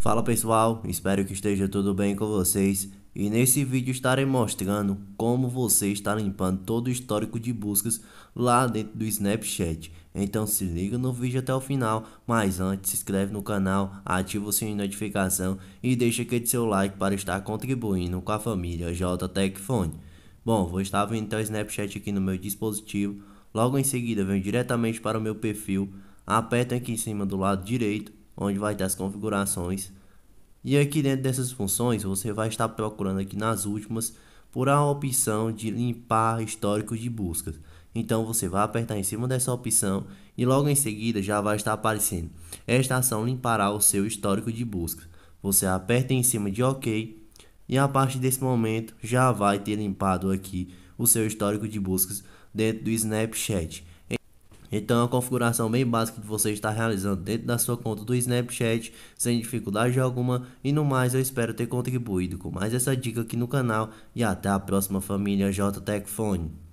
Fala pessoal, espero que esteja tudo bem com vocês. E nesse vídeo estarei mostrando como você está limpando todo o histórico de buscas lá dentro do Snapchat. Então se liga no vídeo até o final, mas antes se inscreve no canal, ativa o sininho de notificação e deixa aquele seu like para estar contribuindo com a família JTechFone. Bom, vou estar vendo então o Snapchat aqui no meu dispositivo, logo em seguida venho diretamente para o meu perfil, aperto aqui em cima do lado direito onde vai ter as configurações. E aqui dentro dessas funções, você vai estar procurando aqui nas últimas por a opção de limpar histórico de buscas. Então você vai apertar em cima dessa opção e logo em seguida já vai estar aparecendo. Esta ação limpará o seu histórico de buscas. Você aperta em cima de OK e a partir desse momento já vai ter limpado aqui o seu histórico de buscas dentro do Snapchat. Então, a configuração bem básica que você está realizando dentro da sua conta do Snapchat, sem dificuldade alguma. E no mais, eu espero ter contribuído com mais essa dica aqui no canal. E até a próxima família JTech Phone.